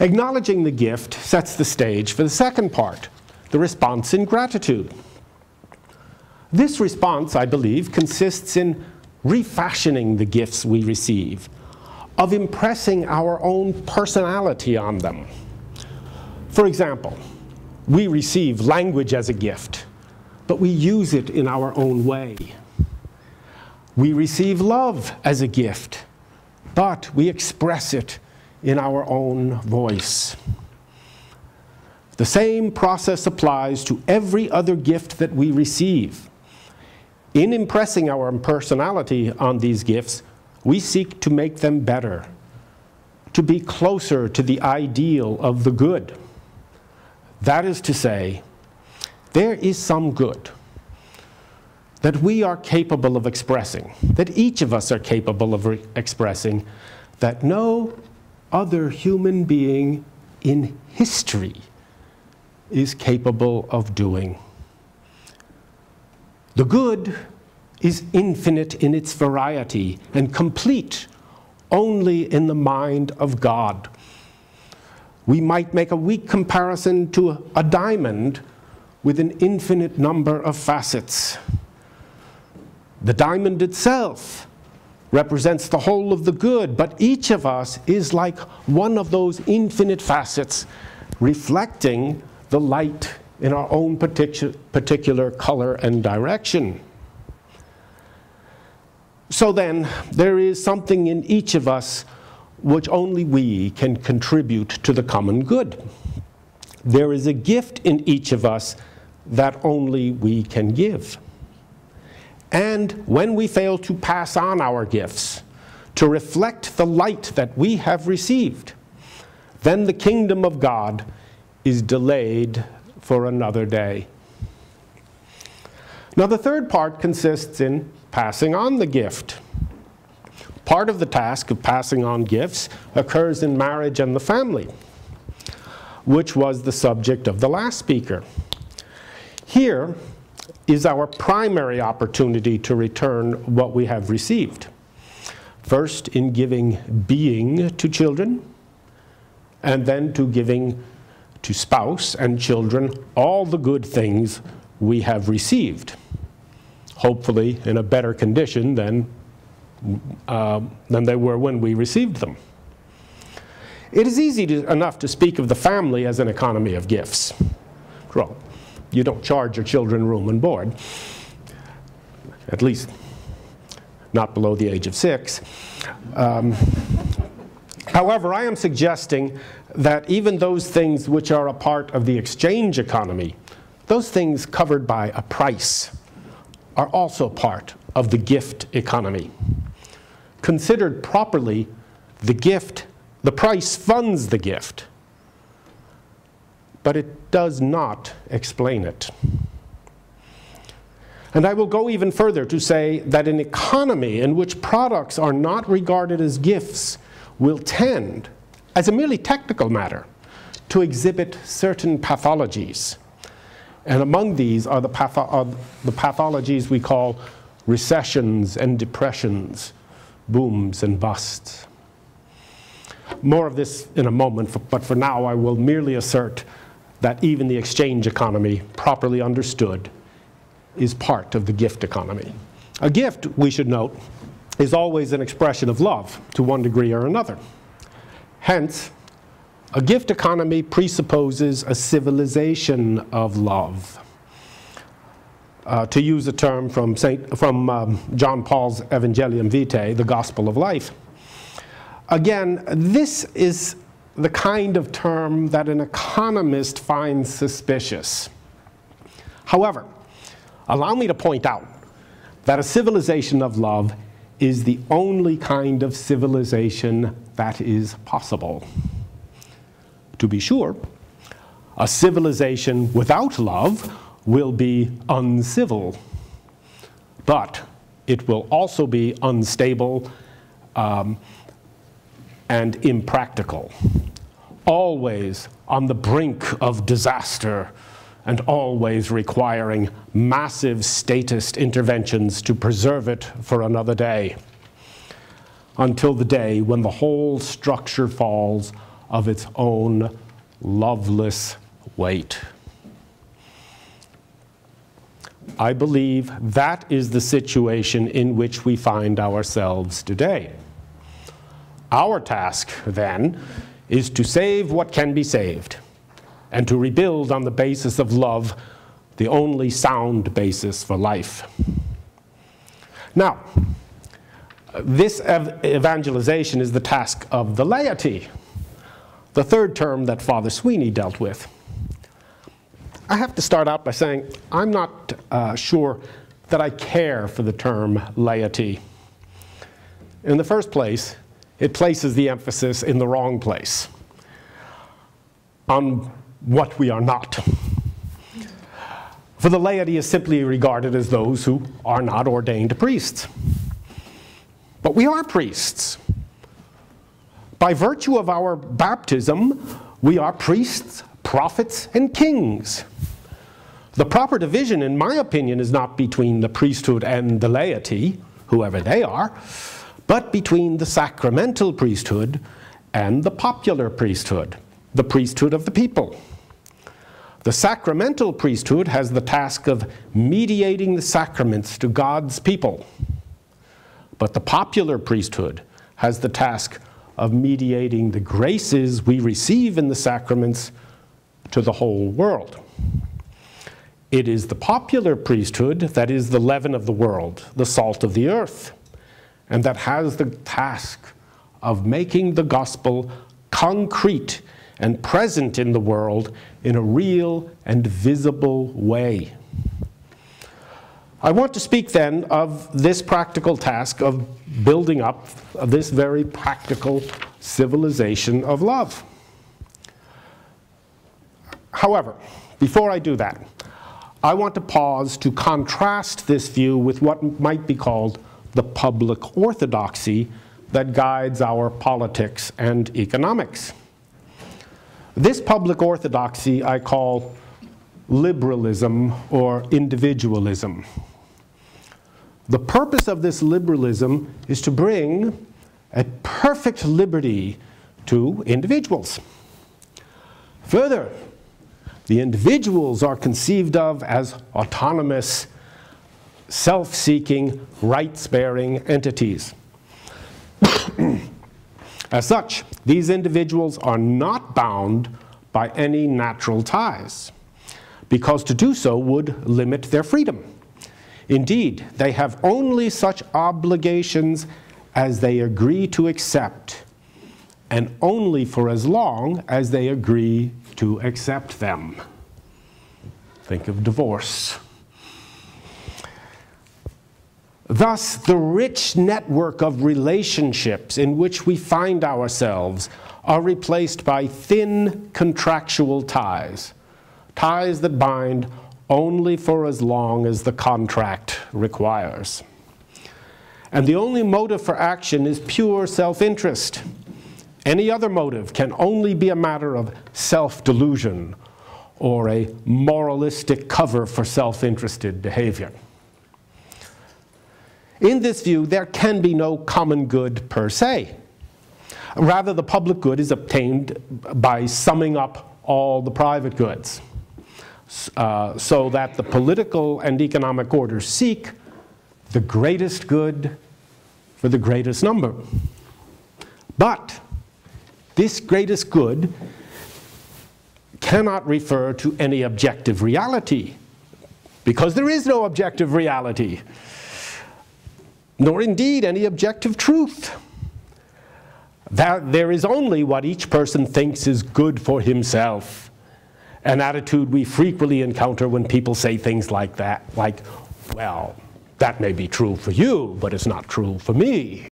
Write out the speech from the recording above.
Acknowledging the gift sets the stage for the second part, the response in gratitude. This response, I believe, consists in refashioning the gifts we receive, of impressing our own personality on them. For example, we receive language as a gift, but we use it in our own way. We receive love as a gift, but we express it in our own voice. The same process applies to every other gift that we receive. In impressing our personality on these gifts, we seek to make them better, to be closer to the ideal of the good. That is to say, there is some good that we are capable of expressing, that each of us are capable of expressing, that no other human being in history is capable of doing. The good is infinite in its variety and complete only in the mind of God. We might make a weak comparison to a diamond with an infinite number of facets. The diamond itself represents the whole of the good, but each of us is like one of those infinite facets reflecting the light in our own particular, particular color and direction. So then, there is something in each of us which only we can contribute to the common good. There is a gift in each of us that only we can give. And when we fail to pass on our gifts, to reflect the light that we have received, then the kingdom of God is delayed for another day. Now, the third part consists in passing on the gift. Part of the task of passing on gifts occurs in marriage and the family, which was the subject of the last speaker. Here is our primary opportunity to return what we have received. First, in giving being to children, and then to giving to spouse and children all the good things we have received, hopefully in a better condition than, uh, than they were when we received them. It is easy to, enough to speak of the family as an economy of gifts. Well, you don't charge your children room and board, at least not below the age of six. Um, however, I am suggesting that even those things which are a part of the exchange economy, those things covered by a price, are also part of the gift economy. Considered properly, the gift, the price funds the gift, but it does not explain it. And I will go even further to say that an economy in which products are not regarded as gifts will tend as a merely technical matter, to exhibit certain pathologies. And among these are the, patho are the pathologies we call recessions and depressions, booms and busts. More of this in a moment, but for now I will merely assert that even the exchange economy, properly understood, is part of the gift economy. A gift, we should note, is always an expression of love to one degree or another. Hence, a gift economy presupposes a civilization of love. Uh, to use a term from, Saint, from um, John Paul's Evangelium Vitae, the Gospel of Life. Again, this is the kind of term that an economist finds suspicious. However, allow me to point out that a civilization of love is the only kind of civilization that is possible. To be sure, a civilization without love will be uncivil, but it will also be unstable um, and impractical, always on the brink of disaster and always requiring massive statist interventions to preserve it for another day, until the day when the whole structure falls of its own loveless weight. I believe that is the situation in which we find ourselves today. Our task, then, is to save what can be saved and to rebuild on the basis of love, the only sound basis for life. Now, this ev evangelization is the task of the laity, the third term that Father Sweeney dealt with. I have to start out by saying I'm not uh, sure that I care for the term laity. In the first place, it places the emphasis in the wrong place on what we are not. For the laity is simply regarded as those who are not ordained priests. But we are priests. By virtue of our baptism, we are priests, prophets, and kings. The proper division, in my opinion, is not between the priesthood and the laity, whoever they are, but between the sacramental priesthood and the popular priesthood, the priesthood of the people. The sacramental priesthood has the task of mediating the sacraments to God's people. But the popular priesthood has the task of mediating the graces we receive in the sacraments to the whole world. It is the popular priesthood that is the leaven of the world, the salt of the earth, and that has the task of making the gospel concrete and present in the world in a real and visible way. I want to speak then of this practical task of building up this very practical civilization of love. However, before I do that, I want to pause to contrast this view with what might be called the public orthodoxy that guides our politics and economics. This public orthodoxy I call liberalism or individualism. The purpose of this liberalism is to bring a perfect liberty to individuals. Further, the individuals are conceived of as autonomous, self-seeking, rights-bearing entities. as such, these individuals are not bound by any natural ties, because to do so would limit their freedom. Indeed, they have only such obligations as they agree to accept, and only for as long as they agree to accept them. Think of divorce. Thus, the rich network of relationships in which we find ourselves are replaced by thin contractual ties, ties that bind only for as long as the contract requires. And the only motive for action is pure self-interest. Any other motive can only be a matter of self-delusion or a moralistic cover for self-interested behavior. In this view, there can be no common good per se. Rather, the public good is obtained by summing up all the private goods, uh, so that the political and economic orders seek the greatest good for the greatest number. But this greatest good cannot refer to any objective reality, because there is no objective reality, nor indeed any objective truth. That there is only what each person thinks is good for himself, an attitude we frequently encounter when people say things like that, like, well, that may be true for you, but it's not true for me.